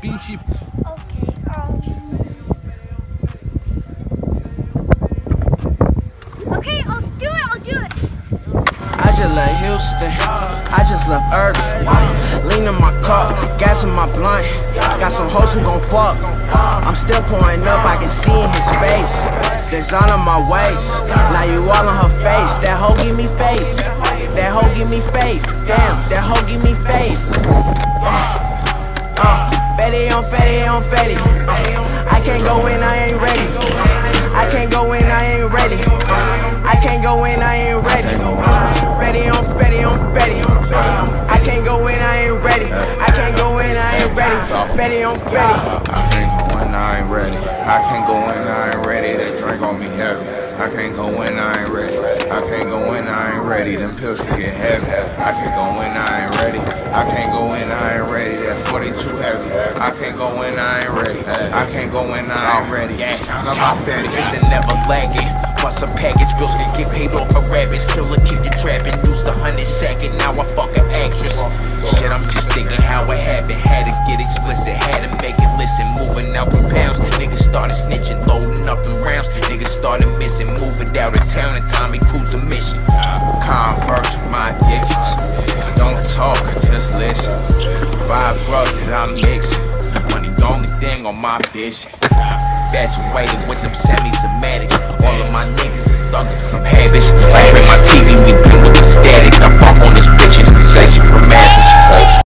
Beachy. Okay, um. Houston, I just left Earth. Lean in my car, gas in my blunt. Got some hoes who gon' fuck. I'm still pouring up, I can see in his face. Design on my waist, now you all on her face. That hoe give me face, that hoe give me faith. Damn, that hoe give me faith. Uh, Fetti on Fetti on Fetti. Uh, I can't go in, I ain't ready. I can't go in, I ain't ready. I can't go in, I ain't ready. I. Fetti on Fetti. I can't go in, I ain't ready. I can't go in, I ain't ready. That drink on me heavy. I can't go in, I ain't ready. I can't go in, I ain't ready. Them pills can get heavy. I can't go in, I ain't ready. I can't go in, I ain't ready. That 42 heavy. I can't go in, I ain't ready. I can't go in, I ain't ready. I'm my fatty. Isn't never lagging. Plus a package, bills can get paid off a rabbit. Still a keep you trapping. Used a hundred second, now I fuck an actress. Shit, I'm just thinking how it started snitching, loading up the rounds. Niggas started missing, moving out of town, and Tommy Cruise the mission. Converse with my addictions. Don't talk, just listen. Five drugs that I'm mixing. Money the only thing on my vision. Infatuated with them semi-somatics. All of my niggas is in some habits. Like in my TV, we